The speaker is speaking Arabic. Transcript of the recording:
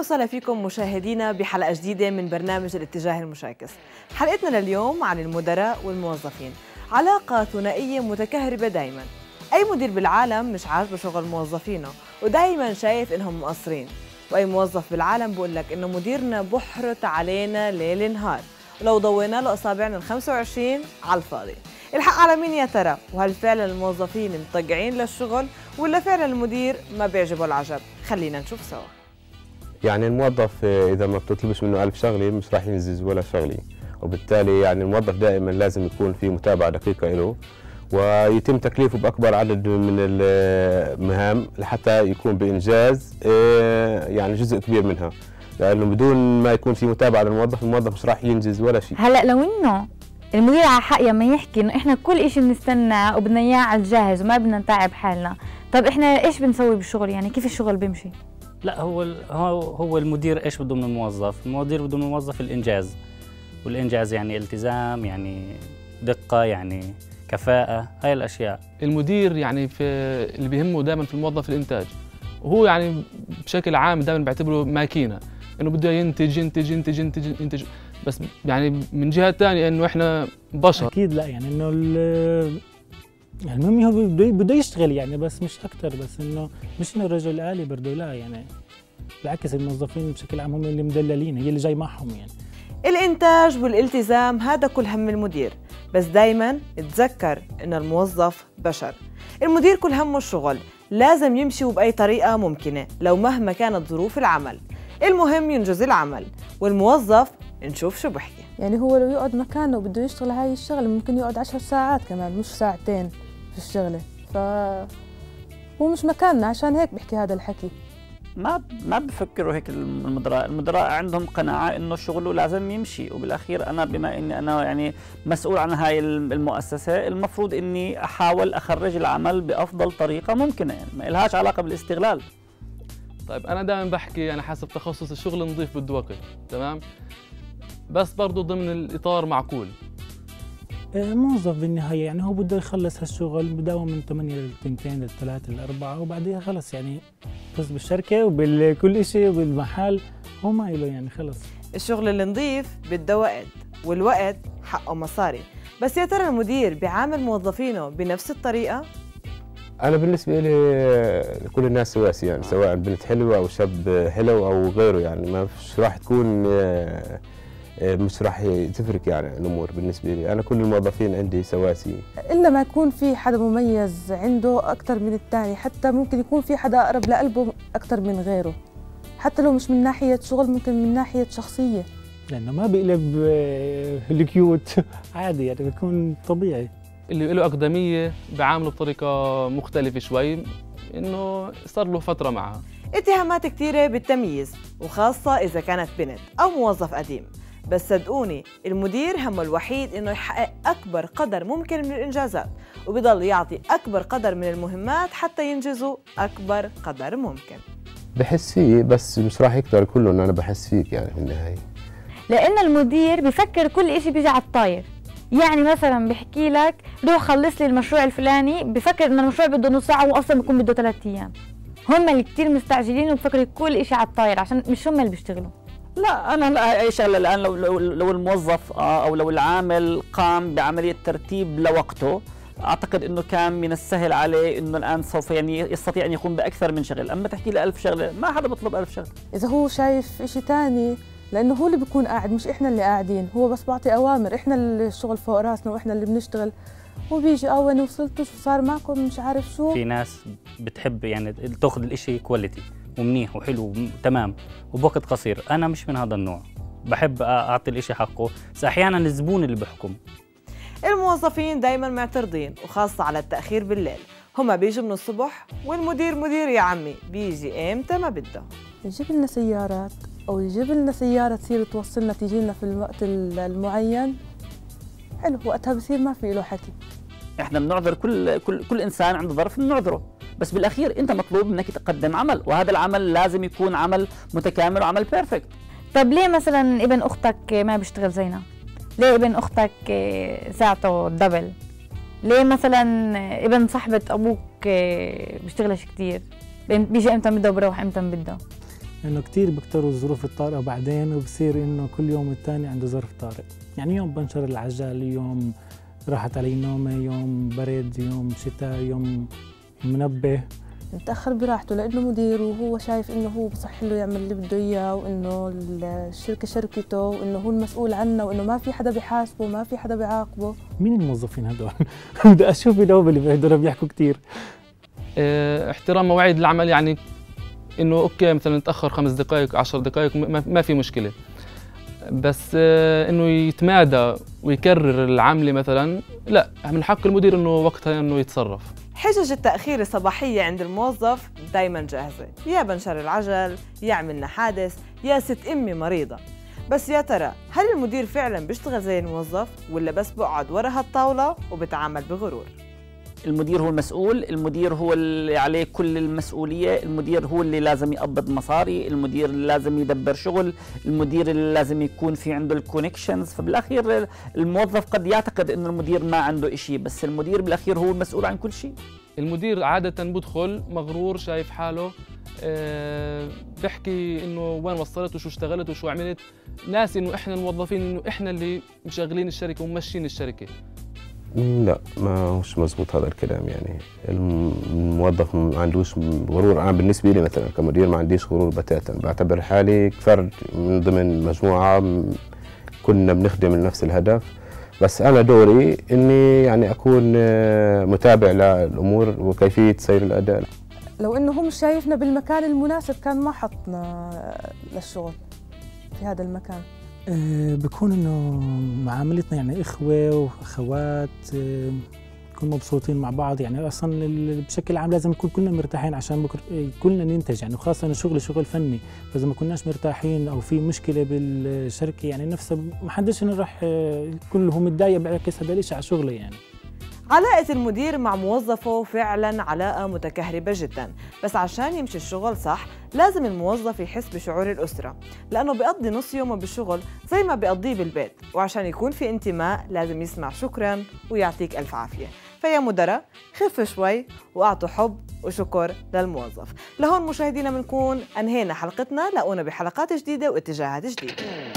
وسهلا فيكم مشاهدينا بحلقة جديدة من برنامج الاتجاه المشاكس. حلقتنا لليوم عن المدراء والموظفين. علاقة ثنائية متكهربة دايما. أي مدير بالعالم مش عاجبه شغل موظفينه ودايما شايف إنهم مقصرين. وأي موظف بالعالم بقول لك إنه مديرنا بحرط علينا ليل نهار. ولو ضوينا له أصابعنا ال 25 على الفاضي. الحق على مين يا ترى؟ وهل فعلا الموظفين مطقعين للشغل ولا فعلا المدير ما بيعجبه العجب؟ خلينا نشوف سوا. يعني الموظف إذا ما بتطلبش منه ألف شغلة مش راح ينجز ولا شغلة. وبالتالي يعني الموظف دائما لازم يكون في متابعة دقيقة له ويتم تكليفه بأكبر عدد من المهام لحتى يكون بإنجاز آه، يعني جزء كبير منها. لأنه بدون ما يكون في متابعة للموظف الموظف مش راح ينجز ولا شيء. هلأ لو إنه المدير على حق لما يحكي إنه إحنا كل إشي بنستناه وبدنا إياه على الجاهز وما بدنا نتعب حالنا طب إحنا إيش بنسوي بالشغل؟ يعني كيف الشغل بيمشي؟ لا هو ال- هو هو المدير إيش بده من الموظف؟ المدير بده من الموظف الإنجاز والإنجاز يعني التزام يعني دقة يعني كفاءة هاي الأشياء. المدير يعني في اللي بيهمه دائما في الموظف الإنتاج. وهو يعني بشكل عام دائما بعتبره ماكينة إنه بده ينتج ينتج ينتج ينتج ينتج. بس يعني من جهة ثانية إنه إحنا بشر. أكيد لا يعني إنه المهم هو بده بده يشتغل يعني بس مش أكثر بس إنه مش إنه الرجل الي برضه لا يعني. بالعكس الموظفين بشكل عام هم اللي مدللين هي اللي جاي معهم يعني. الإنتاج والالتزام هذا كل هم المدير. بس دايما تذكر إن الموظف بشر. المدير كل همه الشغل لازم يمشي بأي طريقة ممكنة لو مهما كانت ظروف العمل. المهم ينجز العمل والموظف نشوف شو بحكي. يعني هو لو يقعد مكانه وبده يشتغل هاي الشغلة ممكن يقعد عشر ساعات كمان مش ساعتين. في الشغلة. ف هو مش مكاننا عشان هيك بحكي هذا الحكي. ما ما بفكروا هيك المدراء، المدراء عندهم قناعة إنه شغله لازم يمشي. وبالأخير أنا بما إني أنا يعني مسؤول عن هاي المؤسسة المفروض إني أحاول أخرج العمل بأفضل طريقة ممكنة. يعني ما إلهاش علاقة بالاستغلال. طيب أنا دائما بحكي أنا حسب تخصص الشغل نظيف بده وقت تمام؟ بس برضه ضمن الإطار معقول. موظف بالنهاية يعني هو بده يخلص هالشغل بداوم من 8 ل 2 ل 3 ل 4 وبعديها خلص يعني بس بالشركة وبكل شيء وبالمحل هو ما له يعني خلص الشغل اللي نضيف بده وقت والوقت حقه مصاري بس يا ترى المدير بيعامل موظفينه بنفس الطريقة؟ أنا بالنسبة لي كل الناس سواسي يعني سواء بنت حلوة أو شاب حلو أو غيره يعني ما فيش راح تكون آه، آه، مش راح تفرق يعني الأمور بالنسبة لي. أنا كل الموظفين عندي سواسي. إلا ما يكون في حدا مميز عنده أكتر من التاني حتى ممكن يكون في حدا أقرب لقلبه أكتر من غيره. حتى لو مش من ناحية شغل ممكن من ناحية شخصية. لأنه ما بيقلب آه، الكيوت. عادي يعني بيكون طبيعي. اللي له اقدميه بعامله بطريقة مختلفة شوي إنه صار له فترة معها. اتهامات كتيرة بالتمييز وخاصة إذا كانت بنت أو موظف قديم. بس صدقوني المدير همه الوحيد إنه يحقق أكبر قدر ممكن من الإنجازات وبيضل يعطي أكبر قدر من المهمات حتى ينجزوا أكبر قدر ممكن. بحس فيه بس مش راح يقدر كله إنه أنا بحس فيك يعني في النهاية. لأن المدير بفكر كل إشي بيجي على الطاير. يعني مثلا بحكي لك روح خلص لي المشروع الفلاني بفكر إن المشروع بده نص ساعة وهو أصلا بيكون بده ثلاث أيام. هم اللي كتير مستعجلين وبفكروا كل إشي على الطاير عشان مش هم اللي بيشتغلوا. لا أنا لا أي شغله الآن لو لو, لو الموظف آه، أو لو العامل قام بعملية ترتيب لوقته أعتقد إنه كان من السهل عليه إنه الآن سوف يعني يستطيع أن يقوم بأكثر من شغل. أما تحكي لي ألف شغلة ما حدا بيطلب ألف شغلة؟ إذا هو شايف إشي تاني لأنه هو اللي بيكون قاعد مش إحنا اللي قاعدين هو بس بعطي أوامر إحنا اللي الشغل فوق راسنا وإحنا اللي بنشتغل. هو بيجي آه وين وصلتوا شو صار معكم؟ مش عارف شو. في ناس بتحب يعني تاخذ الإشي كواليتي ومنيح وحلو وتمام وبوقت قصير. أنا مش من هذا النوع. بحب أعطي الإشي حقه. بس أحيانا الزبون اللي بيحكم الموظفين دايما معترضين وخاصة على التأخير بالليل. هما بيجوا من الصبح والمدير مدير يا عمي. بيجي إمتى ما بده. يجيب لنا سيارات أو يجيب لنا سيارة تصير توصلنا تيجي لنا في الوقت المعين. حلو وقتها بصير ما في له حكي. إحنا بنعذر كل كل كل إنسان عنده ظرف بنعذره. بس بالأخير أنت مطلوب منك تقدم عمل وهذا العمل لازم يكون عمل متكامل وعمل بيرفكت طب ليه مثلا ابن أختك ما بيشتغل زينا؟ ليه ابن أختك ساعته دبل ليه مثلا ابن صاحبة أبوك بيشتغلش كتير؟ بيجي إمتى بده وبروح إمتى بده؟ لأنه كثير بيكتروا الظروف الطارئه بعدين وبصير إنه كل يوم والتاني عنده ظرف طارئ. يعني يوم بنشر العجال يوم راحت علي نومة يوم برد يوم شتاء يوم منبه. متأخر براحته لأنه مدير وهو شايف إنه هو بصح له يعمل اللي بده إياه وإنه الشركة شركته وإنه هو المسؤول عنه وإنه ما في حدا بيحاسبه ما في حدا بيعاقبه. مين الموظفين هدول؟ بدي أشوف اللي هدول بيحكوا كثير آه احترام مواعيد العمل يعني إنه أوكي مثلا نتاخر خمس دقائق عشر دقائق ما ما في مشكلة. بس آه إنه يتمادى ويكرر العملة مثلا لا من حق المدير إنه وقتها إنه يتصرف. حجج التأخير الصباحية عند الموظف دايما جاهزة. يا بنشر العجل يا عملنا حادث يا ست أمي مريضة. بس يا ترى هل المدير فعلا بيشتغل زي الموظف ولا بس بقعد ورا هالطاولة وبتعامل بغرور؟ المدير هو المسؤول المدير هو اللي عليه كل المسؤولية المدير هو اللي لازم يقبض مصاري المدير اللي لازم يدبر شغل المدير اللي لازم يكون في عنده الكونكشنز فبالأخير الموظف قد يعتقد أن المدير ما عنده إشي بس المدير بالأخير هو المسؤول عن كل شيء. المدير عادة بدخل مغرور شايف حاله أه بحكي إنه وين وصلت وشو اشتغلت وشو عملت. ناسي إنه إحنا الموظفين إنه إحنا اللي مشغلين الشركة وممشين الشركة. لا ما هوش مزبوط هذا الكلام يعني. الموظف ما عندوش غرور. أنا بالنسبة لي مثلا كمدير ما عنديش غرور بتاتا. بعتبر حالي فرد من ضمن مجموعة كنا بنخدم لنفس الهدف. بس أنا دوري إني يعني أكون متابع للأمور وكيفية سير الأداء. لو إنه هو مش شايفنا بالمكان المناسب كان ما حطنا للشغل في هذا المكان. أه بكون إنه معاملتنا يعني إخوة وأخوات أه نكون مبسوطين مع بعض. يعني أصلا بشكل عام لازم نكون كلنا مرتاحين عشان بكره كلنا ننتج. يعني خاصه إنه شغل شغل فني فإذا ما كناش مرتاحين أو في مشكلة بالشركة يعني نفسها ما حدش راح كله متضايق بيعكس هذا الشيء على شغله يعني. علاقة المدير مع موظفه فعلا علاقة متكهربة جدا. بس عشان يمشي الشغل صح لازم الموظف يحس بشعور الأسرة. لأنه بيقضي نص يومه بالشغل زي ما بيقضيه بالبيت. وعشان يكون في انتماء لازم يسمع شكرا ويعطيك ألف عافية. فيا مدراء خفوا شوي وأعطوا حب وشكر للموظف. لهون مشاهدينا بنكون أنهينا حلقتنا. لاقونا بحلقات جديدة واتجاهات جديدة.